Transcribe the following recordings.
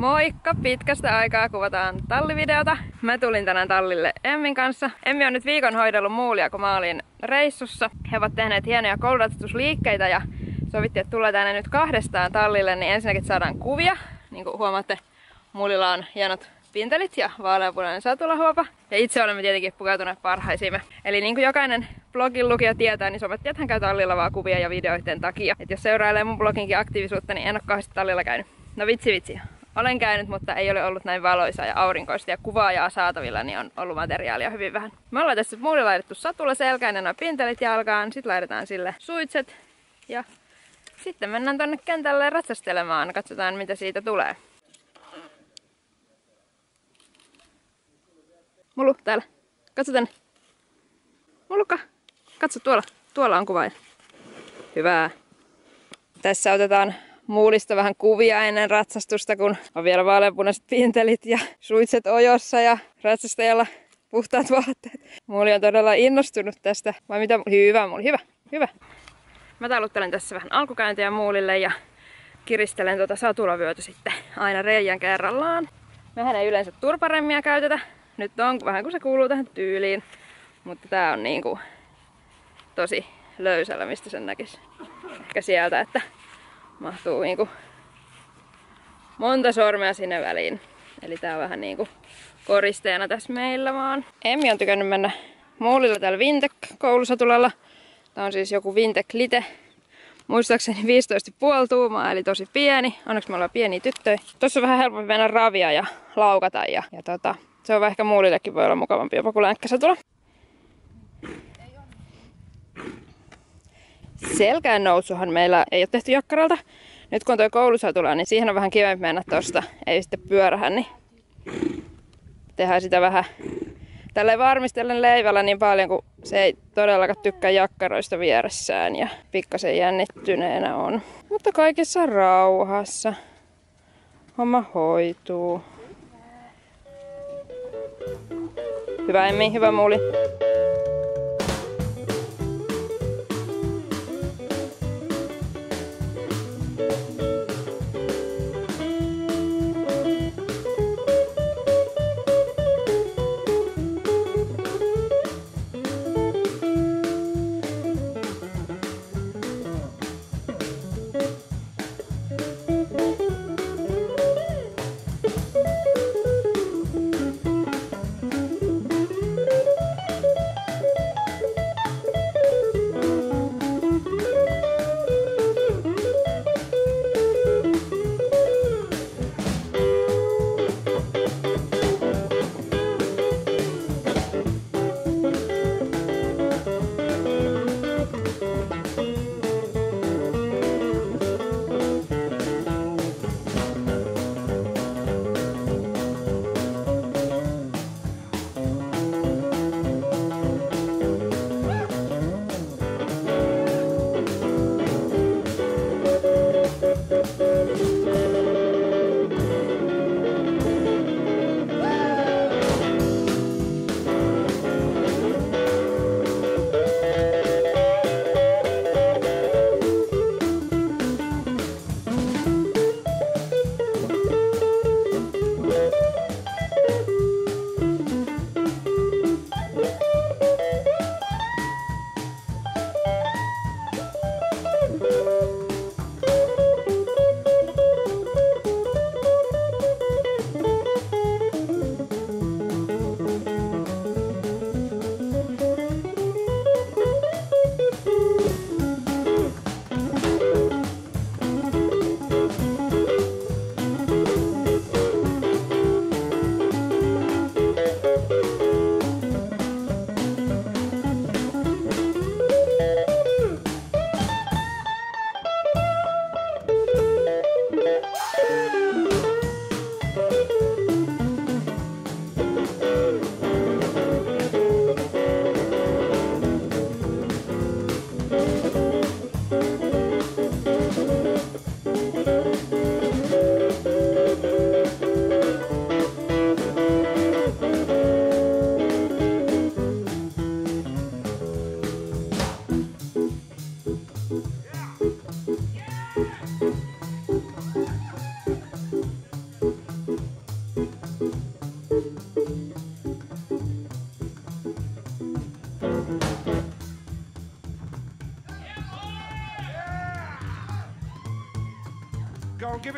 Moikka! Pitkästä aikaa kuvataan tallivideota. Mä tulin tänään tallille Emmin kanssa. Emmi on nyt viikon hoidellut muulia, kun mä olin reissussa. He ovat tehneet hienoja koulutusliikkeitä ja sovittiin, että tullaan tänne nyt kahdestaan tallille, niin ensinnäkin saadaan kuvia. Niin kuin huomaatte, muulilla on hienot pintelit ja vaaleanpunainen satulahuopa. Ja itse olemme tietenkin pukeutuneet parhaisiimme. Eli niin kuin jokainen blogin lukija tietää, niin hän käy tallilla vaan kuvia ja videoiden takia. Et jos seurailee mun bloginkin aktiivisuutta, niin en ole kauheasti tallilla käynyt. No vitsi vitsi, olen käynyt, mutta ei ole ollut näin valoisa ja aurinkoista ja kuvaajaa saatavilla, niin on ollut materiaalia hyvin vähän. Me ollaan tässä muille laitettu satula selkään ja pintelit jalkaan, sitten laitetaan sille suitset ja sitten mennään tonne kentälle ratsastelemaan, katsotaan mitä siitä tulee. Mulu, täällä. Katso tänne. Mulukka. Katso tuolla. Tuolla on kuvaaja. Hyvää. Tässä otetaan muulista vähän kuvia ennen ratsastusta, kun on vielä vaaleanpunaiset pintelit ja suitset ojossa ja ratsastajalla puhtaat vaatteet. Muuli on todella innostunut tästä. Vai mitä? Hyvä, muuli. Hyvä. Hyvä. Mä taluttelen tässä vähän alkukäyntiä muulille ja kiristelen tuota satulavyötä sitten aina reijän kerrallaan. Mehän ei yleensä turparemmia käytetä. Nyt on vähän kuin se kuuluu tähän tyyliin. Mutta tää on niinku tosi löysällä, mistä sen näkisi. Ehkä sieltä, että mahtuu niinku monta sormea sinne väliin. Eli tää on vähän niinku koristeena tässä meillä vaan. Emmi on tykännyt mennä muulilla täällä Vintek koulusatulalla. Tää on siis joku Vintek Lite. Muistaakseni 15,5 tuumaa, eli tosi pieni. Onneksi me ollaan pieni tyttöjä. Tossa on vähän helpompi mennä ravia ja laukata. Ja, ja tota, se on ehkä muulillekin voi olla mukavampi jopa kuin länkkäsatula. Selkään nousuhan meillä ei ole tehty jakkaralta. Nyt kun tuo koulusatula, niin siihen on vähän kivempi mennä tosta. Ei sitten pyörähän, niin tehdään sitä vähän tälle varmistellen leivällä niin paljon, kun se ei todellakaan tykkää jakkaroista vieressään ja pikkasen jännittyneenä on. Mutta kaikessa rauhassa. Homma hoituu. Hyvä Emmi, hyvä muuli.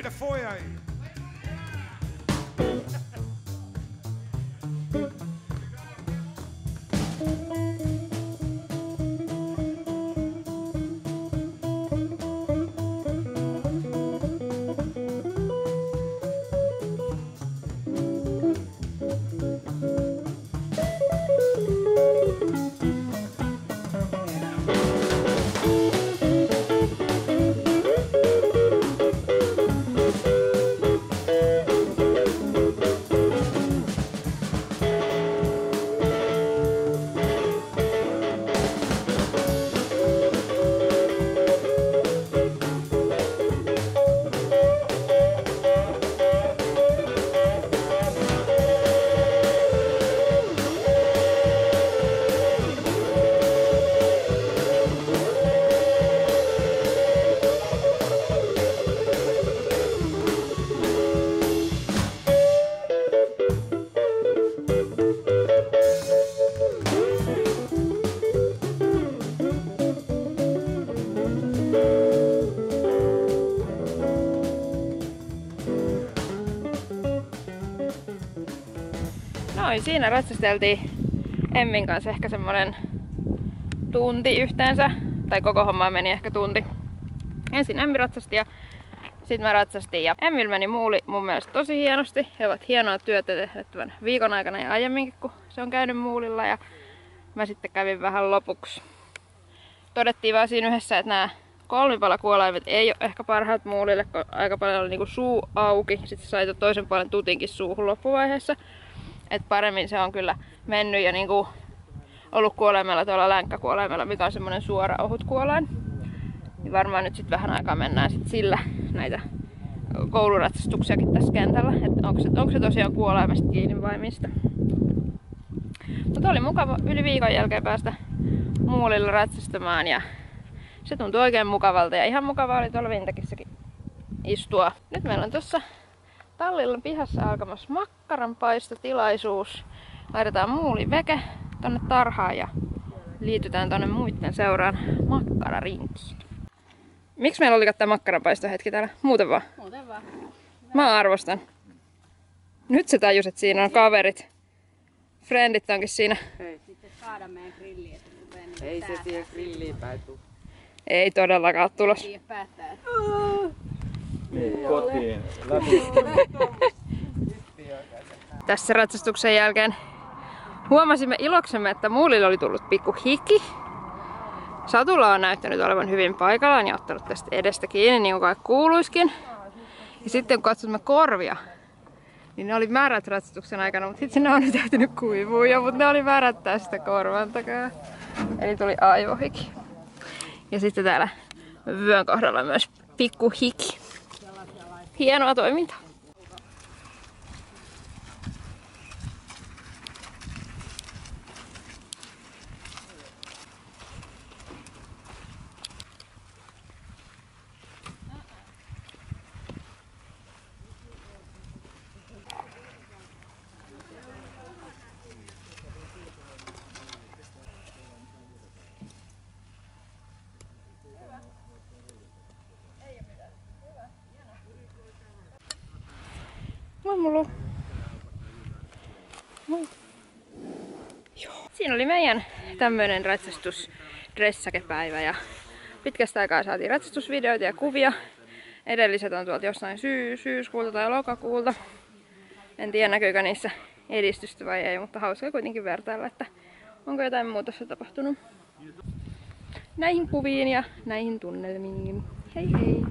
me the foyer. Noin, siinä ratsasteltiin Emmin kanssa ehkä semmonen tunti yhteensä. Tai koko homma meni ehkä tunti. Ensin Emmi ratsasti ja sitten mä ratsastin. Ja Emmil meni muuli mun mielestä tosi hienosti. He ovat hienoa työtä tehneet tämän viikon aikana ja aiemminkin, kun se on käynyt muulilla. Ja mä sitten kävin vähän lopuksi. Todettiin vaan siinä yhdessä, että nämä kolmipalakuolaimet ei ole ehkä parhaat muulille, kun aika paljon oli niinku suu auki. Sitten sai toisen puolen tutinkin suuhun loppuvaiheessa. Et paremmin se on kyllä mennyt ja niinku ollut kuolemella tuolla länkkäkuolemella, mikä on semmonen suora ohut kuolain. Niin varmaan nyt sitten vähän aikaa mennään sit sillä näitä kouluratsastuksiakin tässä kentällä, että onko se, onko se tosiaan kuolaimesta kiinni vai mistä. Mutta oli mukava yli viikon jälkeen päästä muulilla ratsastamaan ja se tuntui oikein mukavalta ja ihan mukava oli tuolla Vintakissakin istua. Nyt meillä on tuossa tallilla pihassa alkamassa makkaranpaistotilaisuus. Laitetaan muuli veke tonne tarhaan ja liitytään tonne muiden seuraan makkararinkiin. Miksi meillä oli tämä makkaranpaisto hetki täällä? Muuten vaan. Muuten vaan. Mä arvostan. Nyt se tajus, että siinä on kaverit. Friendit onkin siinä. Sitten saada meidän grilliä, Ei se siihen grilliin päin. Ei todellakaan tulos. Tiedä päättää. Niin, kotiin läpi. Tässä ratsastuksen jälkeen huomasimme iloksemme, että muulille oli tullut pikku hiki. Satula on näyttänyt olevan hyvin paikallaan ja ottanut tästä edestä kiinni, niin kuin kuuluiskin. Ja sitten kun katsomme korvia, niin ne oli märät ratsastuksen aikana, mutta sitten ne on nyt täytynyt kuivua jo, mutta ne oli märät tästä korvan takaa. Eli tuli aivohiki. Ja sitten täällä vyön kohdalla myös pikku hiki. Hienoa toimintaa. Moi. Joo. Siinä oli meidän tämmönen ratsastus dressakepäivä ja pitkästä aikaa saatiin ratsastusvideoita ja kuvia. Edelliset on tuolta jossain syy, syyskuulta tai lokakuulta. En tiedä näkyykö niissä edistystä vai ei, mutta hauska kuitenkin vertailla, että onko jotain muutosta tapahtunut. Näihin kuviin ja näihin tunnelmiin. Hei hei!